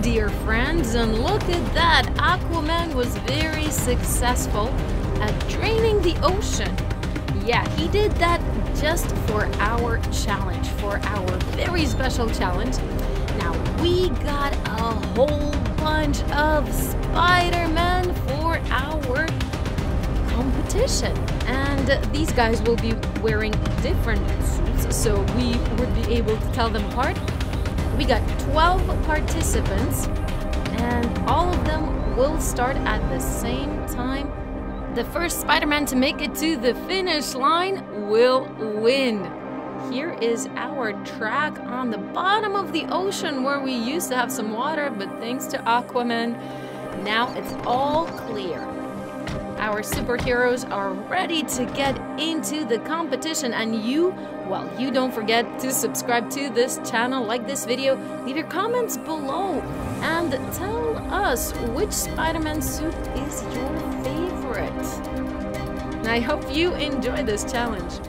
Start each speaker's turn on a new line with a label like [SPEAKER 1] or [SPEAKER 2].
[SPEAKER 1] Dear friends, and look at that! Aquaman was very successful at draining the ocean. Yeah, he did that just for our challenge, for our very special challenge. Now, we got a whole bunch of Spider-Man for our competition. And these guys will be wearing different suits, so we would be able to tell them apart we got 12 participants, and all of them will start at the same time. The first Spider Man to make it to the finish line will win. Here is our track on the bottom of the ocean where we used to have some water, but thanks to Aquaman, now it's all clear. Our superheroes are ready to get into the competition, and you, well, you don't forget to subscribe to this channel, like this video, leave your comments below, and tell us which Spider Man suit is your favorite. I hope you enjoy this challenge.